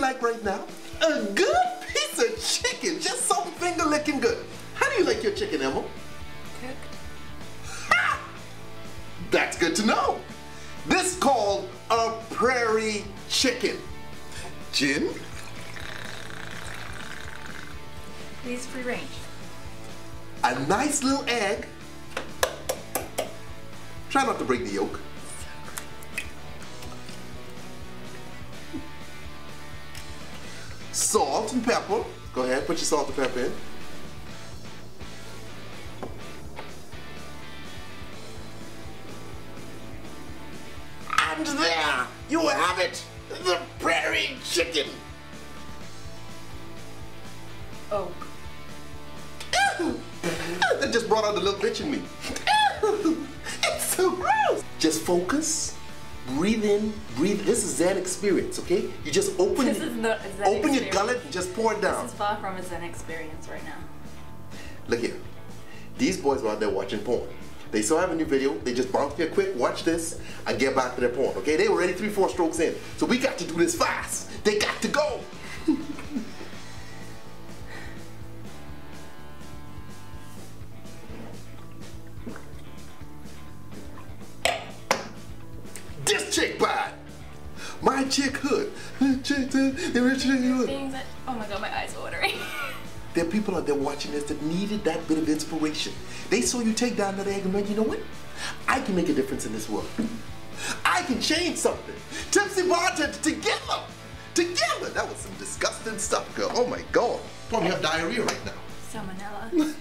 like right now? A good piece of chicken, just so finger licking good. How do you like your chicken, Emma? Cooked. That's good to know. This called a prairie chicken. Gin? These free range. a nice little egg. Try not to break the yolk. Salt and pepper. Go ahead, put your salt and pepper in. And there you have it, the prairie chicken. Oh. That just brought out the little bitch in me. it's so gross. Just focus, breathe in, breathe. This is Zen experience, okay? You just open, This is not a Zen open your gullet and just pour it down. This is far from a Zen experience right now. Look here. These boys were out there watching porn. They still have a new video. They just bounced here quick, watch this, and get back to their porn. Okay? They were already three, four strokes in. So we got to do this fast. They got to go. chick bad. My chick hood. That, oh my god, my eyes are watering. There are people out there watching this that needed that bit of inspiration. They saw you take down that egg and went, you know what? I can make a difference in this world. I can change something. Tipsy bartender together. Together. That was some disgusting stuff, girl. Oh my God. Probably have diarrhea right now. Salmonella.